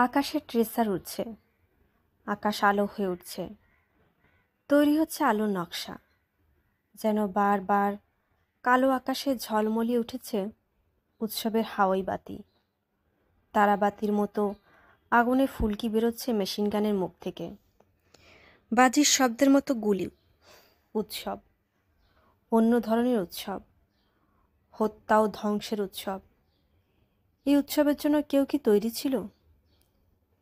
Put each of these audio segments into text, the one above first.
আকাশে ট্রেসার উঠছে আকাশ আলো হয়ে উঠছে। তৈরি হচ্ছে আলোর নকশা। যেন বারবার কালো আকাশে ঝলমলিয়ে উঠেছে উৎসবের হাওয়াই বাতি। তারাবাতির মতো আগুনে ফুলকি বেরোচ্ছে মেশিন গানের মুখ থেকে। বাজির শব্দের মতো গুলি। উৎসব। অন্য ধরনের উৎসব। হত্যা ও ধ্বংসের উৎসব। এই উৎসবের জন্য কেউ কি তৈরি ছিল?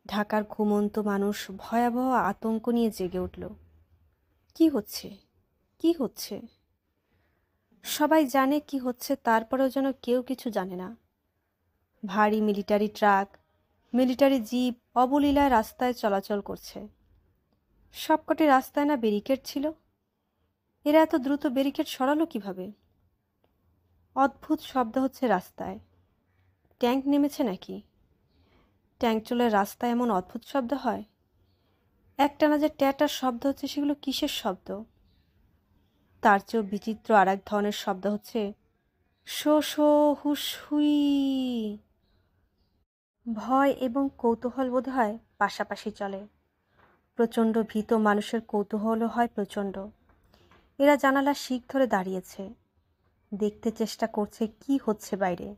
ঢাকার ঘুমন্ত মানুষ ভয়াবহ আতঙ্ক নিয়ে জেগে উঠল। কি হচ্ছে? কি হচ্ছে? সবাই জানে কি হচ্ছে, তারপরেও যেন কেউ কিছু জানে না। ভারী মিলিটারি ট্রাক, মিলিটারি জিপ অবলীলায় রাস্তায় চলাচল করছে। সবকটি রাস্তায় না ব্যারিকেড ছিল? এরা এত দ্রুত ব্যারিকেড সরালো কীভাবে? অদ্ভুত শব্দ হচ্ছে রাস্তায়। ট্যাঙ্ক নেমেছে নাকি? ট্যাঙ্ক চলে রাস্তায় এমন অদ্ভুত শব্দ হয়। একটানা যে ট্যাটার শব্দ হচ্ছে, সেগুলো কিসের শব্দ? তার চেয়েও বিচিত্র আর এক ধরনের শব্দ হচ্ছে, শো শো হুস হুই। ভয় এবং কৌতূহল বোধ হয় পাশাপাশি চলে। প্রচণ্ড ভীত মানুষের কৌতূহলও হয় প্রচণ্ড। এরা জানালা শিখ ধরে দাঁড়িয়েছে। দেখতে চেষ্টা করছে কি হচ্ছে বাইরে।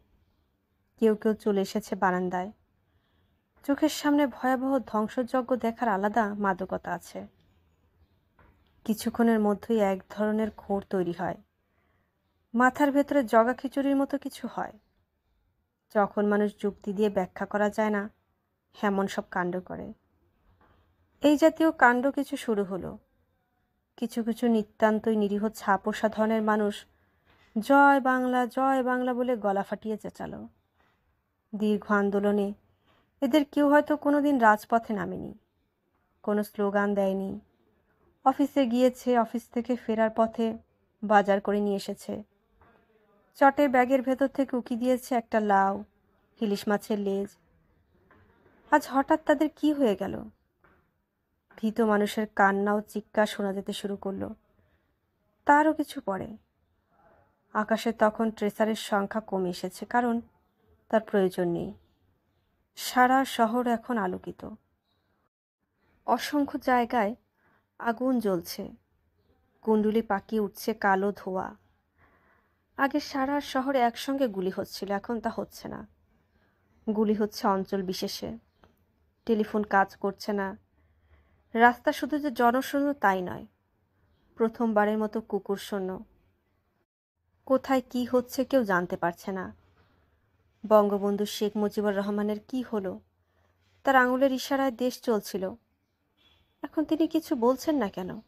কেউ কেউ চলে এসেছে বারান্দায়। চোখের সামনে ভয়াবহ ধ্বংসযজ্ঞ দেখার আলাদা মাদকতা আছে। কিছুক্ষণের মধ্যেই এক ধরনের ঘোর তৈরি হয়। মাথার ভেতরে জগা খিচুড়ির মতো কিছু হয়। যখন মানুষ যুক্তি দিয়ে ব্যাখ্যা করা যায় না এমন সব কাণ্ড করে। এই জাতীয় কাণ্ড কিছু শুরু হলো। কিছু কিছু নিতান্তই নিরীহ ছাপোষা ধরনের মানুষ জয় বাংলা জয় বাংলা বলে গলা ফাটিয়ে চেঁচালো। দীর্ঘ আন্দোলনে এদের কেউ হয়তো কোনো দিন রাজপথে নামেনি, কোনো স্লোগান দেয়নি। অফিসে গিয়েছে, অফিস থেকে ফেরার পথে বাজার করে নিয়ে এসেছে। চটে ব্যাগের ভেতর থেকে উকি দিয়েছে একটা লাউ, ইলিশ মাছের লেজ। আজ হঠাৎ তাদের কি হয়ে গেল? ভীত মানুষের কান্না ও চিৎকার শোনা যেতে শুরু করল। তারও কিছু পরে। আকাশে তখন ট্রেসারের সংখ্যা কমে এসেছে, কারণ তার প্রয়োজন নেই। সারা শহর এখন আলোকিত। অসংখ্য জায়গায় আগুন জ্বলছে। কুণ্ডুলি পাকিয়ে উঠছে কালো ধোয়া। আগে সারা শহরে একসঙ্গে গুলি হচ্ছিল, এখন তা হচ্ছে না। গুলি হচ্ছে অঞ্চল বিশেষে। টেলিফোন কাজ করছে না। রাস্তা শুধু যে জনশূন্য তাই নয়, প্রথমবারের মতো কুকুর শূন্য। কোথায় কি হচ্ছে কেউ জানতে পারছে না। বঙ্গবন্ধু শেখ মুজিবুর রহমানের কি হলো? তার আঙুলের ইশারায় দেশ চলছিল। এখন তিনি কিছু বলছেন না কেন?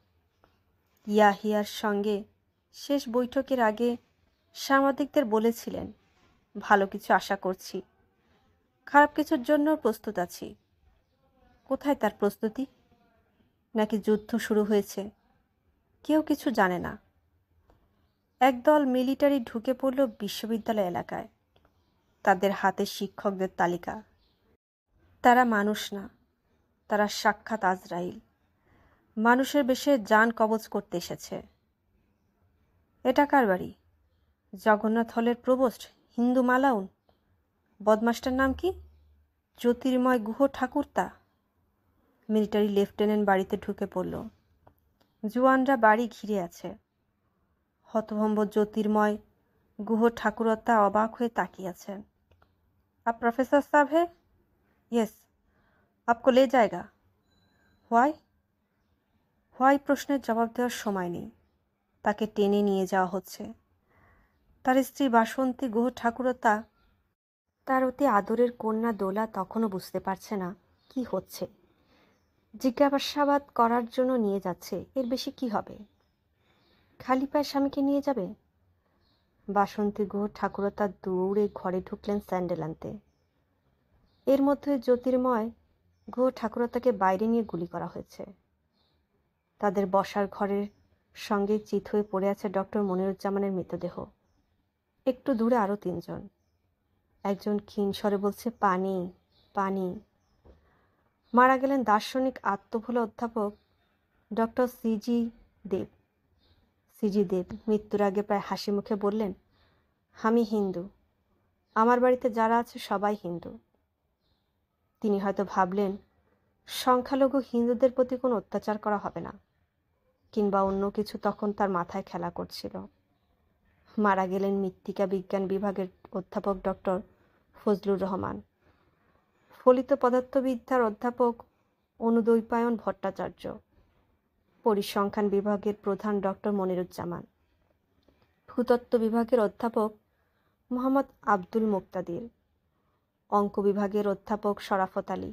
ইয়াহিয়ার সঙ্গে শেষ বৈঠকের আগে সাংবাদিকদের বলেছিলেন, ভালো কিছু আশা করছি। খারাপ কিছুর জন্য প্রস্তুত আছি। কোথায় তার প্রস্তুতি? নাকি যুদ্ধ শুরু হয়েছে? কেউ কিছু জানে না। একদল মিলিটারি ঢুকে পড়ল বিশ্ববিদ্যালয় এলাকায়। তাদের হাতে শিক্ষকদের তালিকা। তারা মানুষ না, তারা সাক্ষাৎ আজরাইল। মানুষের বেশে যান কবচ করতে এসেছে। এটা কার বাড়ি? জগন্নাথ হলের প্রবোস্ট হিন্দু মালাউন? বদমাস্টার নাম কি? জ্যোতির্ময় গুহ ঠাকুরতা? মিলিটারি লেফটেন্যান্ট বাড়িতে ঢুকে পড়ল। জুয়ানরা বাড়ি ঘিরে আছে। হতভম্ব জ্যোতির্ময় গুহ ঠাকুরতা অবাক হয়ে তাকিয়ে আছেন आप प्रोफेसर साहब है यस आपको ले जाएगा হোয়াই হোয়াই প্রশ্নের জবাব দেওয়ার সময় নেই তাকে টেনে নিয়ে যাওয়া হচ্ছে তার স্ত্রী বাসন্তী গুহ ঠাকুরতা তার অতি আদরের কন্যা দোলা তখনও বুঝতে পারছে না কি হচ্ছে জিজ্ঞাসাবাদ করার জন্য নিয়ে যাচ্ছে এর বেশি কি হবে খালি পায়ে স্বামীকে নিয়ে যাবে বাসন্তী গুহ ঠাকুরতা দৌড়ে ঘরে ঢুকলেন স্যান্ডেল আনতে। এর মধ্যে জ্যোতির্ময় গুহ ঠাকুরতাকে বাইরে নিয়ে গুলি করা হয়েছে। তাদের বসার ঘরের সঙ্গে চিত হয়ে পড়ে আছে ডক্টর মনিরুজ্জামানের মৃতদেহ। একটু দূরে আরও তিনজন। একজন ক্ষীণ স্বরে বলছে, পানি পানি। মারা গেলেন দার্শনিক আত্মভোলা অধ্যাপক doctor CG Dev. CG Dev মৃত্যুর আগে প্রায় হাসি মুখে বললেন, আমি হিন্দু। আমার বাড়িতে যারা আছে সবাই হিন্দু। তিনি হয়তো ভাবলেন, সংখ্যালঘু হিন্দুদের প্রতি কোনো অত্যাচার করা হবে না। কিংবা অন্য কিছু তখন তার মাথায় খেলা করছিল। মারা গেলেন মৃত্তিকা বিজ্ঞান বিভাগের অধ্যাপক ডক্টর ফজলুর রহমান। ফলিত পদার্থবিদ্যার অধ্যাপক অনুদৈপায়ন ভট্টাচার্য। পরিসংখ্যান বিভাগের প্রধান ডক্টর মনিরুজ্জামান। ভূতত্ত্ব বিভাগের অধ্যাপক মোহাম্মদ আব্দুল মুক্তাদির। অঙ্ক বিভাগের অধ্যাপক শরাফত আলী।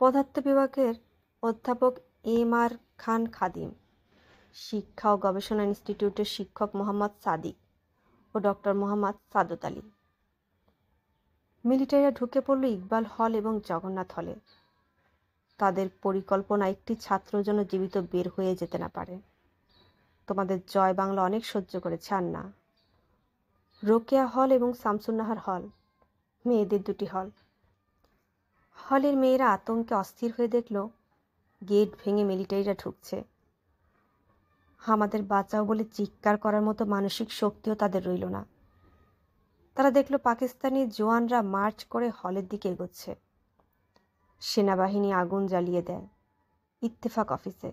পদার্থ বিভাগের অধ্যাপক এম আর খান খাদিম। শিক্ষা ও গবেষণা ইনস্টিটিউটের শিক্ষক মোহাম্মদ সাদিক ও ডক্টর মোহাম্মদ সাদত আলী। মিলিটারিরা ঢুকে পড়ল ইকবাল হল এবং জগন্নাথ হলে। তাদের পরিকল্পনা একটি ছাত্র যেন জীবিত বের হয়ে যেতে না পারে। তোমাদের জয় বাংলা অনেক সহ্য করেছে আর না রোকেয়া হল এবং শামসুন্নাহার হল, মেয়েদের দুটি হল। হলের মেয়েরা আতঙ্কে অস্থির হয়ে দেখল, গেট ভেঙে মিলিটারিরা ঢুকছে। আমাদের বাঁচাও বলে চিৎকার করার মতো মানসিক শক্তিও তাদের রইল না। তারা দেখল পাকিস্তানি জওয়ানরা মার্চ করে হলের দিকে এগোচ্ছে। সেনাবাহিনী আগুন জ্বালিয়ে দেয়। ইত্তেফাক অফিসে।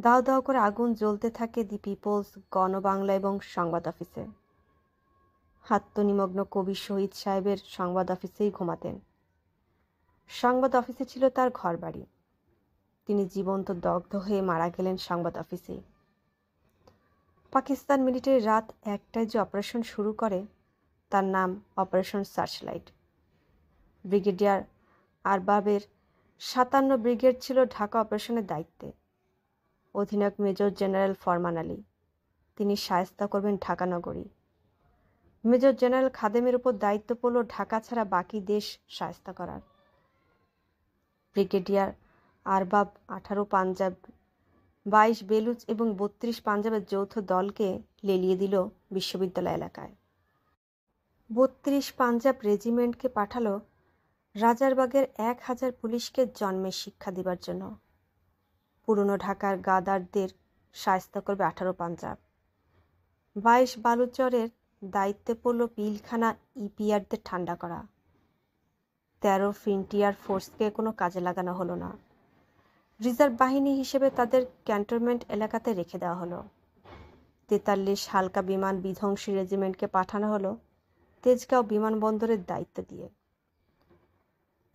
দাও দাও করে আগুন জ্বলতে থাকে দি পিপলস গণবাংলা এবং সংবাদ অফিসে। আত্মনিমগ্ন কবি শহীদ সাহেবের সংবাদ অফিসেই ঘুমাতেন। সংবাদ অফিসে ছিল তার ঘর বাড়ি তিনি জীবন্ত দগ্ধ হয়ে মারা গেলেন সংবাদ অফিসে। পাকিস্তান মিলিটারি রাত একটায় যে অপারেশন শুরু করে, তার নাম অপারেশন সার্চলাইট। ব্রিগেডিয়ার আরবাবের সাতান্ন ব্রিগেড ছিল ঢাকা অপারেশনের দায়িত্বে। অধিনায়ক মেজর জেনারেল ফরমান আলী, তিনি সায়স্তা করবেন ঢাকা নগরী। মেজর জেনারেল খাদেমের উপর দায়িত্ব পড়ল ঢাকা ছাড়া বাকি দেশ সায়স্তা করার। ব্রিগেডিয়ার আরবাব আঠারো পাঞ্জাব, বাইশ বেলুচ এবং বত্রিশ পাঞ্জাবের যৌথ দলকে লেলিয়ে দিল বিশ্ববিদ্যালয় এলাকায়। বত্রিশ পাঞ্জাব রেজিমেন্টকে পাঠালো রাজারবাগের এক হাজার পুলিশকে জন্মের শিক্ষা দিবার জন্য। পুরনো ঢাকার গাদারদের সায়স্তা করবে আঠারো পাঞ্জাব। বাইশ বালুচরের দায়িত্বে পড়ল পিলখানা ইপিআরদের ঠান্ডা করা। তেরো ফ্রিন্টিয়ার ফোর্সকে কোনো কাজে লাগানো হলো না। রিজার্ভ বাহিনী হিসেবে তাদের ক্যান্টনমেন্ট এলাকাতে রেখে দেওয়া হলো। তেতাল্লিশ হালকা বিমান বিধ্বংসী রেজিমেন্টকে পাঠানো হলো তেজগাঁও বিমানবন্দরের দায়িত্ব দিয়ে।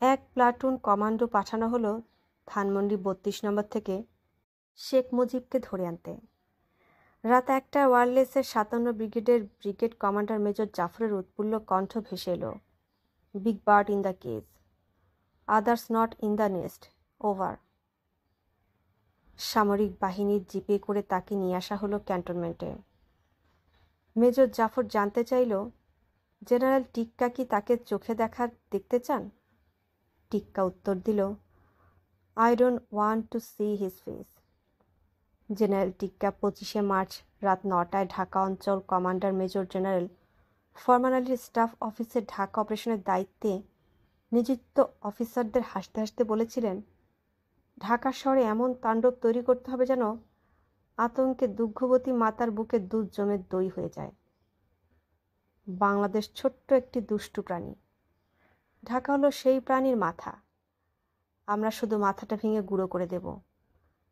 এক প্লাটুন কমান্ডো পাঠানো হলো ধানমন্ডি বত্রিশ নম্বর থেকে শেখ মুজিবকে ধরে আনতে। রাত একটা ওয়ারলেসের সাতান্ন ব্রিগেডের ব্রিগেড কমান্ডার মেজর জাফরের উৎফুল্ল কণ্ঠ ভেসে এলো। Big bird in the cage. Others not in the nest. Over. সামরিক বাহিনীর জিপে করে তাকে নিয়ে আসা হলো ক্যান্টনমেন্টে। মেজর জাফর জানতে চাইল, জেনারেল টিক্কা কি তাকে চোখে দেখার দেখতে চান? টিক্কা উত্তর দিল I don't want to see his face general Tikka পঁচিশে মার্চ রাত নটায় ঢাকা অঞ্চল কমান্ডার মেজর জেনারেল ফরমান আলীর স্টাফ অফিসে ঢাকা অপারেশনের দায়িত্বে নিযুক্ত অফিসারদের হাসতে হাসতে বলেছিলেন, ঢাকা শহরে এমন তাণ্ডব তৈরি করতে হবে যেন আতঙ্কে দুগ্ধবতী মাতার বুকে দুধ জমে দই হয়ে যায়। বাংলাদেশ ছোট্ট একটি দুষ্টু প্রাণী। ঢাকা হলো সেই প্রাণীর মাথা। আমরা শুধু মাথাটা ভেঙে গুঁড়ো করে দেব।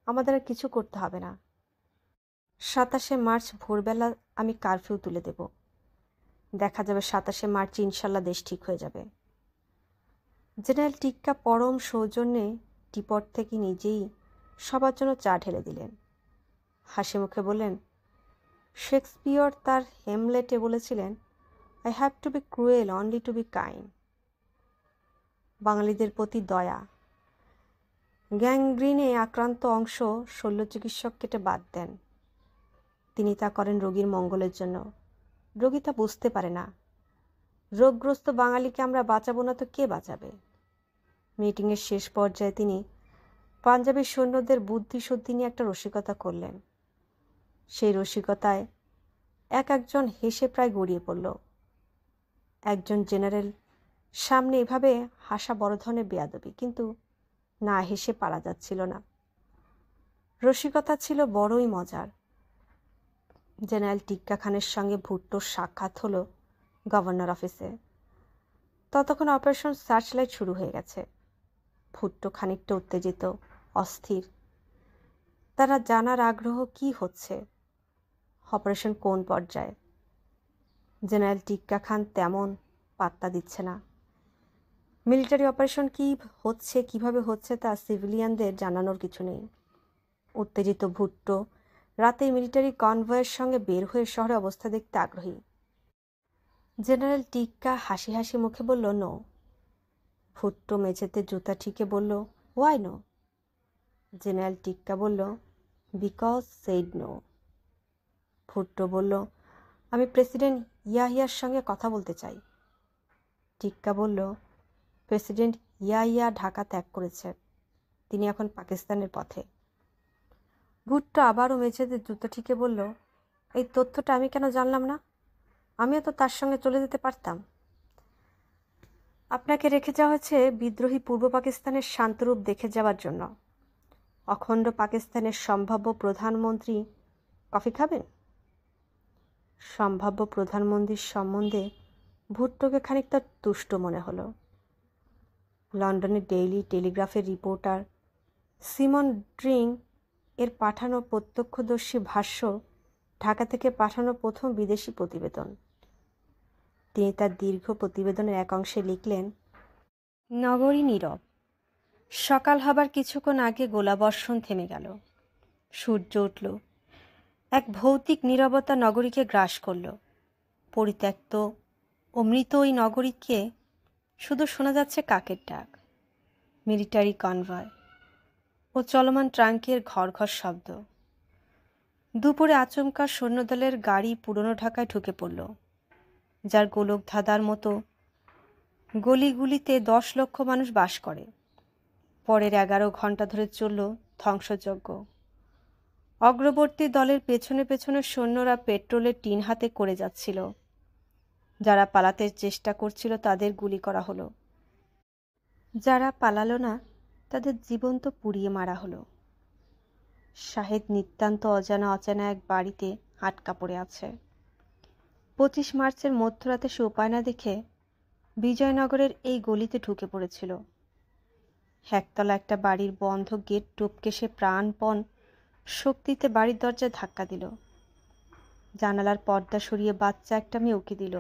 আমাদের আর কিছু করতে হবে না। সাতাশে মার্চ ভোরবেলা আমি কারফিউ তুলে দেব। দেখা যাবে সাতাশে মার্চ ইনশাল্লাহ দেশ ঠিক হয়ে যাবে। জেনারেল টিক্কা পরম সৌজন্যে টিপট থেকে নিজেই সবার জন্য চা ঢেলে দিলেন। হাসি মুখে বললেন, শেক্সপিয়র তার হেমলেটে বলেছিলেন I have to be cruel only to be kind বাঙালিদের প্রতি দয়া। গ্যাংগ্রিনে আক্রান্ত অংশ শল্য চিকিৎসক কেটে বাদ দেন। তিনি তা করেন রোগীর মঙ্গলের জন্য। রোগী তা বুঝতে পারে না। রোগগ্রস্ত বাঙালিকে আমরা বাঁচাবো না তো কে বাঁচাবে? মিটিংয়ের শেষ পর্যায়ে তিনি পাঞ্জাবের সৈন্যদের বুদ্ধিশুদ্ধি নিয়ে একটা রসিকতা করলেন। সেই রসিকতায় এক একজন হেসে প্রায় গড়িয়ে পড়ল। একজন জেনারেল সামনে এভাবে হাসা বড় ধরনের বেয়াদবি, কিন্তু না হেসে পারা যাচ্ছিল না। রসিকতা ছিল বড়ই মজার। জেনারেল টিক্কা খানের সঙ্গে ভুট্টোর সাক্ষাৎ হলো গভর্নর অফিসে। ততক্ষণ অপারেশন সার্চলাইট শুরু হয়ে গেছে। ভুট্টো খানিকটা উত্তেজিত, অস্থির। তারা জানার আগ্রহ কি হচ্ছে? অপারেশন কোন পর্যায়ে? জেনারেল টিক্কা খান তেমন পাত্তা দিচ্ছে না। মিলিটারি অপারেশন কি হচ্ছে, কীভাবে হচ্ছে তা সিভিলিয়ানদের জানানোর কিছু নেই। উত্তেজিত ভুট্টো রাতে মিলিটারি কনভয়ের সঙ্গে বের হয়ে শহরে অবস্থা দেখতে আগ্রহী। জেনারেল টিক্কা হাসি হাসি মুখে বলল, নো। ভুট্টো মেঝেতে জুতা ঠিকে বলল ওয়াই নো জেনারেল টিক্কা বলল বিকজ সেইড নো ভুট্টো বলল, আমি প্রেসিডেন্ট ইয়াহিয়ার সঙ্গে কথা বলতে চাই। টিক্কা বলল প্রেসিডেন্ট ইয়াইয়া ঢাকা ত্যাগ করেছে। তিনি এখন পাকিস্তানের পথে। ভুট্টো আবারও মেঝেতে জুতো ঠিকে বলল, এই তথ্যটা আমি কেন জানলাম না? আমিও তো তার সঙ্গে চলে যেতে পারতাম। আপনাকে রেখে যাওয়া হয়েছে বিদ্রোহী পূর্ব পাকিস্তানের শান্তরূপ দেখে যাওয়ার জন্য। অখণ্ড পাকিস্তানের সম্ভাব্য প্রধানমন্ত্রী কফি খাবেন? সম্ভাব্য প্রধানমন্ত্রীর সম্বন্ধে ভুট্টোকে খানিকটা তুষ্ট মনে হলো। লন্ডনের ডেইলি টেলিগ্রাফের রিপোর্টার। সিমন ড্রিং এর পাঠানো প্রত্যক্ষদর্শী ভাষ্য, ঢাকা থেকে পাঠানো প্রথম বিদেশি প্রতিবেদন। তিনি তার দীর্ঘ প্রতিবেদনের এক অংশে লিখলেন, নগরী নীরব। সকাল হবার কিছুক্ষণ আগে গোলাবর্ষণ থেমে গেল। সূর্য উঠল। এক ভৌতিক নীরবতা নগরীকে গ্রাস করল। পরিত্যক্ত ও মৃত ওই নগরীকে শুধু শোনা যাচ্ছে কাকের ডাক। মিলিটারি কনভয় ও চলমান ট্রাঙ্কের ঘর ঘর শব্দ। দুপুরে আচমকা সৈন্যদলের গাড়ি পুরনো ঢাকায় ঢুকে পড়ল, যার গোলক ধাঁধার মতো গলিগুলিতে দশ লক্ষ মানুষ বাস করে। পরের এগারো ঘণ্টা ধরে চলল ধ্বংসযজ্ঞ। অগ্রবর্তী দলের পেছনে পেছনে সৈন্যরা পেট্রোলের টিন হাতে করে যাচ্ছিল। যারা পালাতে চেষ্টা করছিল তাদের গুলি করা হলো। যারা পালালো না, তাদের জীবন তো পুড়িয়ে মারা হলো। শাহেদ নিতান্ত অজানা অজানা এক বাড়িতে আটকা পড়ে আছে। পঁচিশ মার্চের মধ্যরাতে সে উপায় না দেখে বিজয়নগরের এই গলিতে ঢুকে পড়েছিল। একতলা একটা বাড়ির বন্ধ গেট টপকে সে প্রাণপণ শক্তিতে বাড়ির দরজায় ধাক্কা দিল। জানালার পর্দা সরিয়ে বাচ্চা একটা মেয়ে উকি দিল।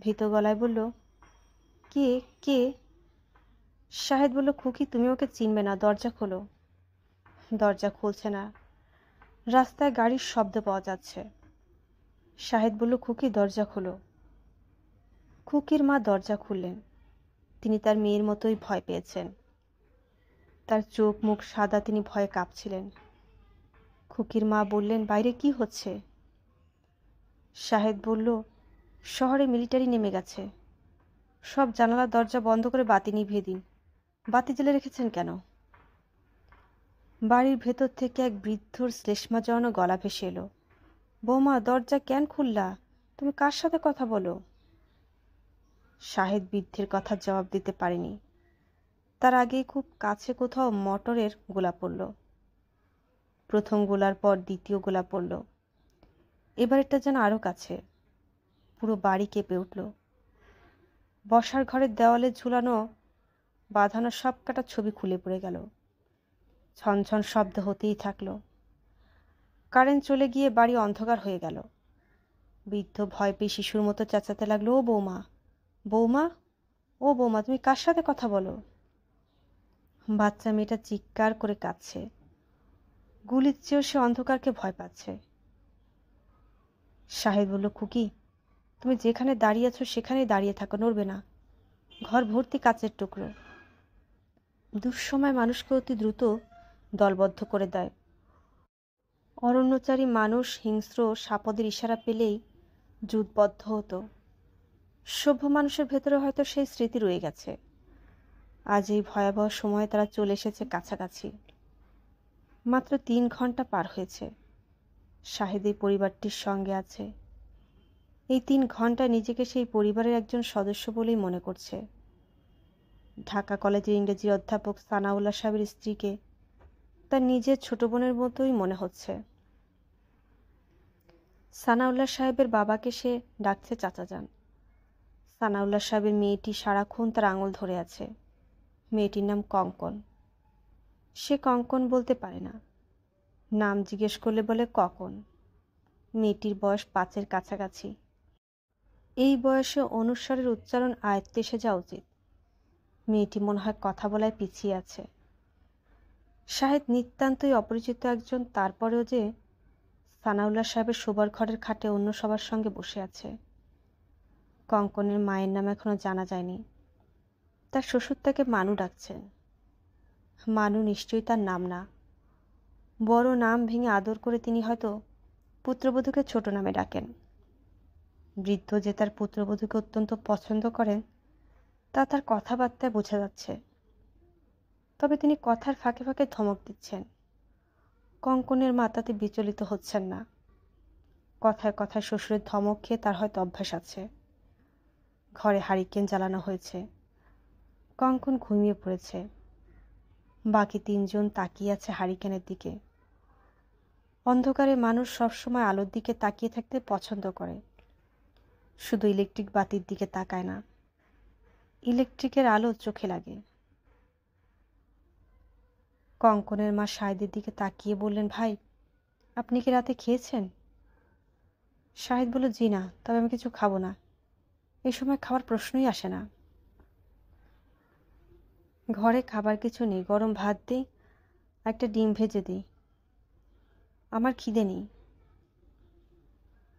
ভীত গলায় বলল, কে কে? শাহেদ বলল, খুকি, তুমি ওকে চিনবে না, দরজা খোলো। দরজা খুলছে না, রাস্তায় গাড়ির শব্দ পাওয়া যাচ্ছে। শাহেদ বলল, খুকি, দরজা খোলো। খুকির মা দরজা খুললেন। তিনি তার মেয়ের মতোই ভয় পেয়েছেন। তার চোখ মুখ সাদা, তিনি ভয়ে কাঁপছিলেন। খুকির মা বললেন, বাইরে কি হচ্ছে? শাহেদ বলল শহরে মিলিটারি নেমে গেছে। সব জানালার দরজা বন্ধ করে বাতি নিভিয়ে দিন। বাতি জ্বেলে রেখেছেন কেন? বাড়ির ভেতর থেকে এক বৃদ্ধর শ্লেষ্মা শ্লেষ্মাজনও গলা ভেসে এলো। বৌমা, দরজা কেন খুললা? তুমি কার সাথে কথা বলো? শাহেদ বৃদ্ধের কথা জবাব দিতে পারেনি। তার আগেই খুব কাছে কোথাও মটরের গোলা পড়ল। প্রথম গোলার পর দ্বিতীয় গোলা পড়ল। এবারেরটা যেন আরও কাছে। পুরো বাড়ি কেঁপে উঠল। বসার ঘরের দেওয়ালে ঝুলানো বাঁধানো সব কাটা ছবি খুলে পড়ে গেল। ছনছন শব্দ হতেই থাকল। কারেন্ট চলে গিয়ে বাড়ি অন্ধকার হয়ে গেল। বৃদ্ধ ভয় পেয়ে শিশুর মতো চেঁচাতে লাগল, ও বৌমা বৌমা, ও বৌমা, তুমি কার সাথে কথা বলো? বাচ্চা মেয়েটা চিৎকার করে কাঁদছে। গুলির চেয়েও সে অন্ধকারকে ভয় পাচ্ছে। সাহেব বলল, খুকি তুমি যেখানে দাঁড়িয়ে আছো সেখানেই দাঁড়িয়ে থাকো, নড়বে না। ঘর ভর্তি কাচের টুকরো। দুঃসময় মানুষকে অতি দ্রুত দলবদ্ধ করে দেয়। অরণ্যচারী মানুষ হিংস্র সাপদের ইশারা পেলেই যুদ্ধবদ্ধ হতো। সভ্য মানুষের ভেতরে হয়তো সেই স্মৃতি রয়ে গেছে। আজ এই ভয়াবহ সময়ে তারা চলে এসেছে কাছাকাছি। মাত্র তিন ঘণ্টা পার হয়েছে। শাহেদ এই পরিবারটির সঙ্গে আছে। এই তিন ঘণ্টা নিজেকে সেই পরিবারের একজন সদস্য বলেই মনে করছে। ঢাকা কলেজের ইংরেজির অধ্যাপক সানাউল্লাহ সাহেবের স্ত্রীকে তার নিজের ছোট বোনের মতোই মনে হচ্ছে। সানাউল্লাহ সাহেবের বাবাকে সে ডাকছে চাচা যান। সানাউল্লাহ সাহেবের মেয়েটি সারাক্ষণ তার আঙুল ধরে আছে। মেয়েটির নাম কঙ্কন। সে কঙ্কন বলতে পারে না। নাম জিজ্ঞেস করলে বলে কখন মেয়েটির বয়স পাঁচের কাছাকাছি। এই বয়সে অনুস্বরের উচ্চারণ আয়ত্তে এসে যাওয়া উচিত। মেয়েটি মনে হয় কথা বলায় পিছিয়ে আছে। শাহেদ নিতান্তই অপরিচিত একজন, তারপরেও যে সানাউল্লাহ সাহেবের শোবার ঘরের খাটে অন্য সবার সঙ্গে বসে আছে। কঙ্কনের মায়ের নাম এখনও জানা যায়নি। তার শ্বশুর তাকে মানু ডাকছেন। মানু নিশ্চয়ই তার নাম না। বড় নাম ভেঙে আদর করে তিনি হয়তো পুত্রবধূকে ছোট নামে ডাকেন। বৃদ্ধ যে তার পুত্রবধূকে অত্যন্ত পছন্দ করেন, তা তার কথাবার্তায় বোঝা যাচ্ছে। তবে তিনি কথার ফাঁকে ফাঁকে ধমক দিচ্ছেন। কঙ্কনের মাতাতে বিচলিত হচ্ছেন না। কথায় কথায় শ্বশুরের ধমক খেয়ে তার হয়তো অভ্যাস আছে। ঘরে হারিকেন জ্বালানো হয়েছে। কঙ্কন ঘুমিয়ে পড়েছে। বাকি তিনজন তাকিয়ে আছে হারিকেনের দিকে। অন্ধকারে মানুষ সবসময় আলোর দিকে তাকিয়ে থাকতে পছন্দ করে। শুধু ইলেকট্রিক বাতির দিকে তাকায় না। ইলেকট্রিকের আলো চোখে লাগে। কঙ্কনের মা শাহেদের দিকে তাকিয়ে বললেন, ভাই, আপনি কি রাতে খেয়েছেন? শাহেদ বলল, জি না, তবে আমি কিছু খাব না। এই সময় খাওয়ার প্রশ্নই আসে না। ঘরে খাবার কিছু নেই, গরম ভাত দিই, একটা ডিম ভেজে দিই। আমার খিদে নেই।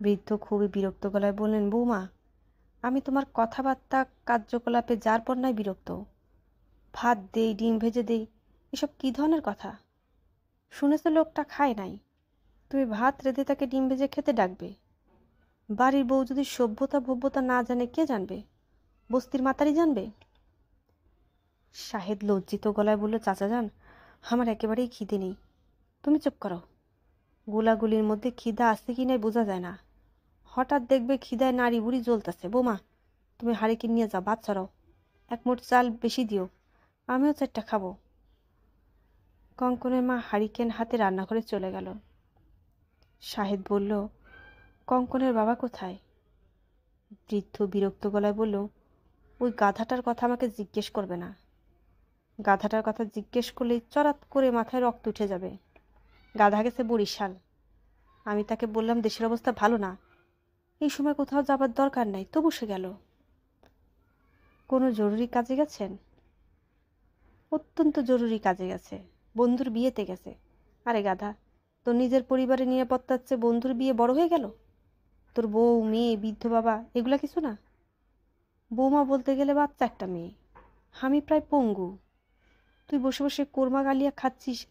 বৃদ্ধ খুবই বিরক্ত গলায় বললেন, বৌমা, আমি তোমার কথাবার্তা, কার্যকলাপে যার পর নয় বিরক্ত। ভাত দেই, ডিম ভেজে দেই, এসব কী ধরনের কথা? শুনেছো লোকটা খায় নাই। তুমি ভাত রেঁধে তাকে ডিম ভেজে খেতে ডাকবে। বাড়ির বউ যদি সভ্যতা, ভব্যতা না জানে, কে জানবে? বস্তির মাতারি জানবে? শাহেদ লজ্জিত গলায় বলল, চাচা যান, আমার একেবারেই খিদে নেই। তুমি চুপ করো। গোলাগুলির মধ্যে খিদা আসছে কি নাই বোঝা যায় না। হঠাৎ দেখবে খিদায় নাড়ি বুড়ি জ্বলতেছে। বোমা, তুমি হারিকে নিয়ে যাও ভাত ছড়াও। এক মোট চাল বেশি দিও, আমিও চারটা খাব। কঙ্কনের মা হারিকেন হাতে রান্নাঘরে চলে গেল। শাহেদ বলল, কঙ্কনের বাবা কোথায়? বৃদ্ধ বিরক্ত গলায় বলল, ওই গাধাটার কথা আমাকে জিজ্ঞেস করবে না। গাধাটার কথা জিজ্ঞেস করলেই চরাত করে মাথায় রক্ত উঠে যাবে। গাধা গেছে বরিশাল। আমি তাকে বললাম, দেশের অবস্থা ভালো না। এই সময় কোথাও যাবার দরকার নাই, তবু সে গেল। কোনো জরুরি কাজে গেছেন? অত্যন্ত জরুরি কাজে গেছে। বন্ধুর বিয়েতে গেছে। আরে গাধা, তোর নিজের পরিবারের নিরাপত্তার চেয়ে বন্ধুর বিয়ে বড় হয়ে গেল? তোর বউ, মেয়ে, বৃদ্ধ বাবা, এগুলা কিছু না? বৌমা বলতে গেলে বাচ্চা একটা মেয়ে। আমি প্রায় পঙ্গু। তুই বসে বসে কোরমা গালিয়া খাচ্ছিস,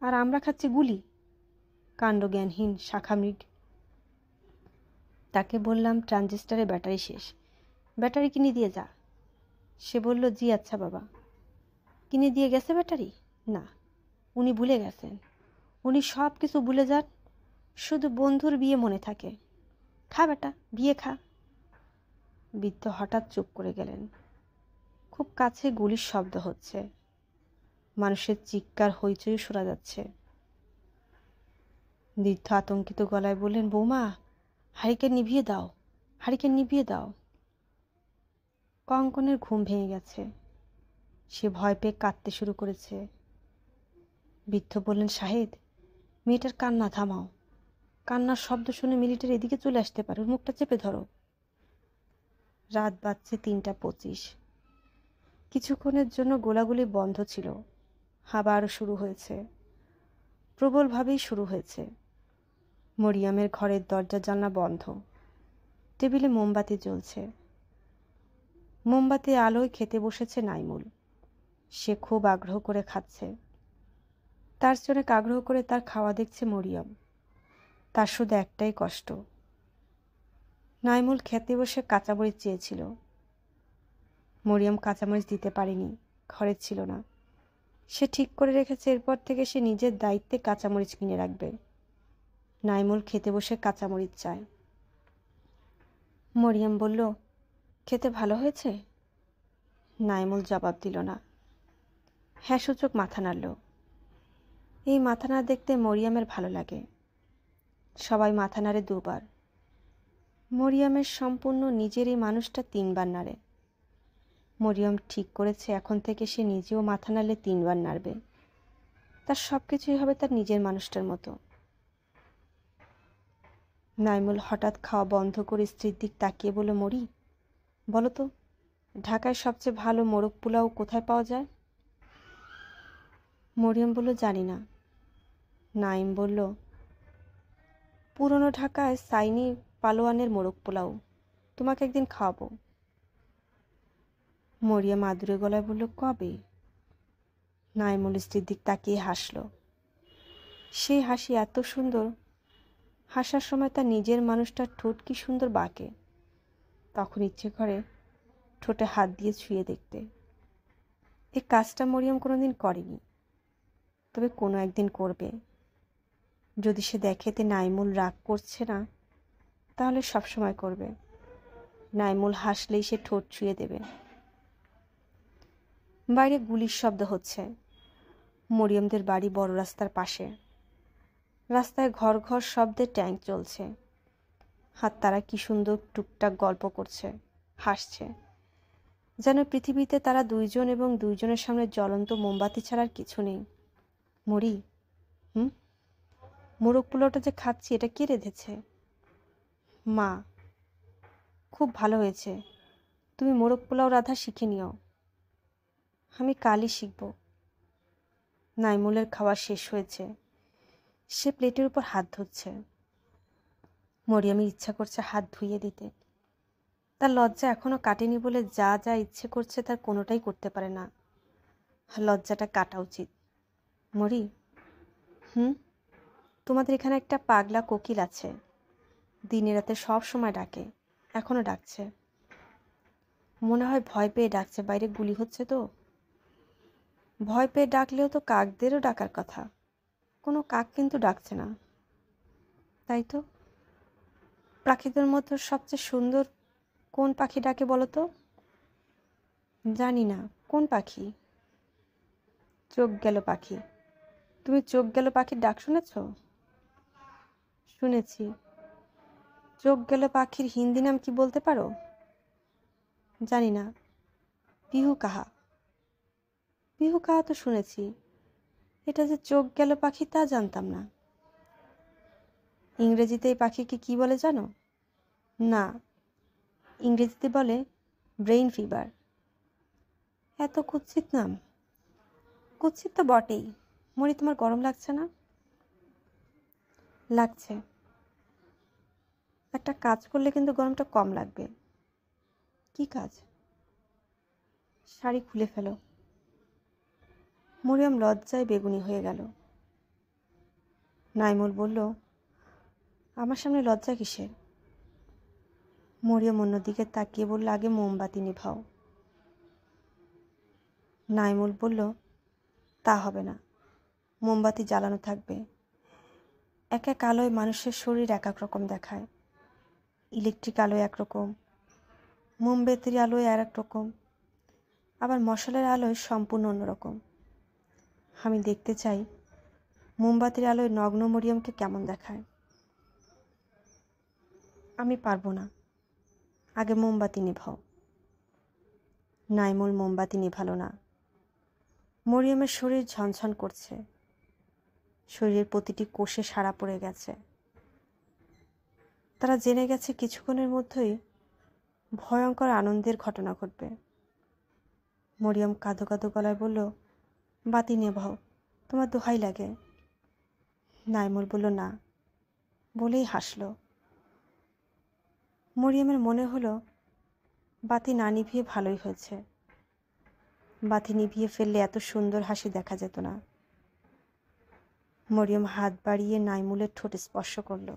আর আমরা খাচ্ছি গুলি। কাণ্ডজ্ঞানহীন, শাখামৃগ। তাকে বললাম ট্রানজিস্টারে ব্যাটারি শেষ। ব্যাটারি কিনে দিয়ে যা। সে বলল, জি আচ্ছা বাবা। কিনে দিয়ে গেছে ব্যাটারি? না। উনি ভুলে গেছেন। উনি সব কিছু ভুলে যান। শুধু বন্ধুর বিয়ে মনে থাকে। খা বেটা, বিয়ে খা। বৃদ্ধ হঠাৎ চুপ করে গেলেন। খুব কাছে গুলির শব্দ হচ্ছে। মানুষের চিৎকার, হইচই শোনা যাচ্ছে। বৃদ্ধ আতঙ্কিত গলায় বললেন, বৌমা হারিকে নিভিয়ে দাও, হারিকে নিভিয়ে দাও। কঙ্কনের ঘুম ভেঙে গেছে। সে ভয় পেয়ে কাঁদতে শুরু করেছে। বৃদ্ধ বললেন, শাহেদ, মেয়েটার কান্না থামাও। কান্নার শব্দ শুনে মিলিটারি এদিকে চলে আসতে পারে, ওর মুখটা চেপে ধরো। রাত বাজছে তিনটা পঁচিশ। কিছুক্ষণের জন্য গোলাগুলি বন্ধ ছিল। আবার শুরু হয়েছে। প্রবলভাবেই শুরু হয়েছে। মরিয়ামের ঘরের দরজা জানলা বন্ধ। টেবিলে মোমবাতি জ্বলছে। মোমবাতি আলোয় খেতে বসেছে নাইমুল। সে খুব আগ্রহ করে খাচ্ছে। তার জন্য আগ্রহ করে তার খাওয়া দেখছে মরিয়ম। তার শুধু একটাই কষ্ট। নাইমুল খেতে বসে কাঁচামরিচ চেয়েছিল। মরিয়ম কাঁচামরিচ দিতে পারেনি, ঘরে ছিল না। সে ঠিক করে রেখেছে, এরপর থেকে সে নিজের দায়িত্বে কাঁচামরিচ কিনে রাখবে। নাইমুল খেতে বসে কাঁচামরিচ চায়। মরিয়ম বলল, খেতে ভালো হয়েছে? নাইমুল জবাব দিল না। হ্যাঁ সূচক মাথা নাড়ল। এই মাথা না দেখতে মরিয়ামের ভালো লাগে। সবাই মাথা নাড়ে দুবার। মরিয়মের সম্পূর্ণ নিজের এই মানুষটা তিনবার নাড়ে। মরিয়ম ঠিক করেছে, এখন থেকে সে নিজেও মাথা নাড়লে তিনবার নাড়বে। তার সব কিছুই হবে তার নিজের মানুষটার মতো। নাইমুল হঠাৎ খাওয়া বন্ধ করে স্ত্রীর দিক তাকিয়ে বলে মরি, বলো তো, ঢাকায় সবচেয়ে ভালো মোরগ পোলাও কোথায় পাওয়া যায়? মরিয়ম বলল, জানি না। নাইম বলল, পুরনো ঢাকায় সাইনি পালোয়ানের মোরগ পোলাও, তোমাকে একদিন খাওয়াবো। মরিয়াম আদুরে গলায় বলল, কবে? নাইমুল স্ত্রীর দিক তাকিয়ে হাসল। সেই হাসি এত সুন্দর হাসার সময় তার নিজের মানুষটার ঠোঁট কি সুন্দর বাঁকে। তখন ইচ্ছে করে ঠোঁটে হাত দিয়ে ছুঁয়ে দেখতে। এ কাজটা মরিয়ম কোনো দিন করেনি, তবে কোনো একদিন করবে। যদি সে দেখে তে নাইমুল রাগ করছে না, তাহলে সবসময় করবে। নাইমুল হাসলেই সে ঠোঁট ছুঁয়ে দেবে। বাইরে গুলির শব্দ হচ্ছে। মরিয়মদের বাড়ি বড় রাস্তার পাশে। রাস্তায় ঘর ঘর শব্দে ট্যাঙ্ক চলছে। হাত তারা কি সুন্দর টুকটাক গল্প করছে, হাসছে। যেন পৃথিবীতে তারা দুইজন এবং দুইজনের সামনে জ্বলন্ত মোমবাতি ছাড়ার কিছু নেই। মরি হুম? মোরগ পোলাওটা যে খাচ্ছি, এটা কে রেঁধেছে? মা। খুব ভালো হয়েছে। তুমি মোরগ পোলাও রাধা শিখে নিও। আমি কালই শিখব। নাইমুলের খাওয়া শেষ হয়েছে। সে প্লেটের উপর হাত ধুচ্ছে মরিয়ামের ইচ্ছা করছে হাত ধুইয়ে দিতে। তার লজ্জা এখনও কাটেনি বলে যা যা ইচ্ছে করছে তার কোনোটাই করতে পারে না। লজ্জাটা কাটা উচিত। মরি, হুম? তোমাদের এখানে একটা পাগলা কোকিল আছে। দিনে রাতে সব সময় ডাকে এখনও ডাকছে। মনে হয় ভয় পেয়ে ডাকছে, বাইরে গুলি হচ্ছে তো। ভয় পেয়ে ডাকলেও তো কাকদেরও ডাকার কথা। কোনো কাক কিন্তু ডাকছে না, তাই তো? পাখিদের মধ্যে সবচেয়ে সুন্দর কোন পাখি ডাকে বলো তো? জানি না, কোন পাখি? চোখ গেল পাখি। তুমি চোখ গেল পাখির ডাক শুনেছ? শুনেছি। চোখ গেল পাখির হিন্দি নাম কি বলতে পারো? জানি না। পিহু কাহা। পিহু কাহা তো শুনেছি। এটা যে চোখ গেল পাখি, তা জানতাম না। ইংরেজিতে এই পাখিকে কি বলে জানো? না, ইংরেজিতে বলে ব্রেইন ফিভার। এত কুৎসিত নাম। কুৎসিত তো বটেই। মরি তোমার গরম লাগছে না? লাগছে। একটা কাজ করলে কিন্তু গরমটা কম লাগবে। কি কাজ? শাড়ি খুলে ফেলো। মরিয়ম লজ্জায় বেগুনি হয়ে গেল। নাইমুল বলল, আমার সামনে লজ্জা কিসের? মরিয়ম অন্যদিকে তাকিয়ে বলল, আগে মোমবাতি নিভাও। নাইমুল বলল, তা হবে না। মোমবাতি জ্বালানো থাকবে। এক এক আলোয় মানুষের শরীর এক এক রকম দেখায়। ইলেকট্রিক আলোয় একরকম মোমবাতির আলোয় আর এক রকম, আবার মশলার আলোয় সম্পূর্ণ অন্যরকম আমি দেখতে চাই মোমবাতির আলোয় নগ্ন মরিয়মকে কেমন দেখায়। আমি পারব না। আগে মোমবাতি নিভাও। নাইমুল মোমবাতি নিভালো না। মরিয়মের শরীর ঝনঝন করছে। শরীরের প্রতিটি কোষে সাড়া পড়ে গেছে। তারা জেনে গেছে কিছুক্ষণের মধ্যেই ভয়ঙ্কর আনন্দের ঘটনা ঘটবে। মরিয়ম কাঁদো কাঁদো গলায় বলল বাতি নেভাও তোমার দোহাই লাগে। নাইমুল বলল, না। বলেই হাসলো। মরিয়মের মনে হলো, বাতি না নিভিয়ে ভালোই হয়েছে। বাতি নিভিয়ে ফেললে এত সুন্দর হাসি দেখা যেত না। মরিয়ম হাত বাড়িয়ে নাইমুলের ঠোঁট স্পর্শ করল।